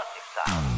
Jurassic Sound.